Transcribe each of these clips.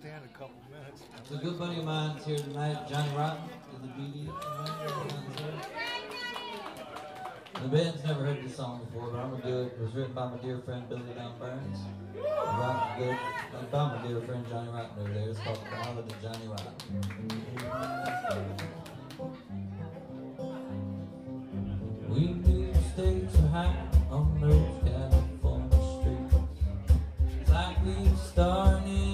stand a couple minutes. It's a good buddy of mine is here tonight, Johnny Rotten the BD. The band's never heard this song before, but I'm gonna do it. It was written by my dear friend Billy Don Burns. Rotten good. I found my dear friend Johnny Rotten over there. It's called The Ballad of Johnny Rotten. We do stakes are high on those California streets. Like we started.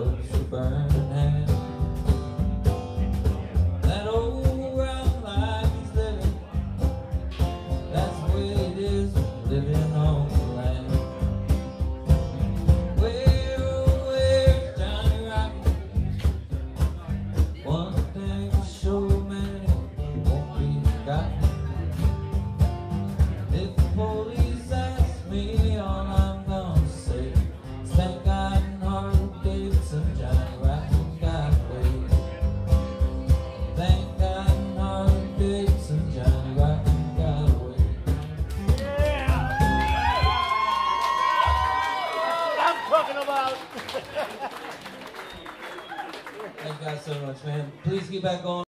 love you so fine. out. Thank you guys so much, man. Please keep back on.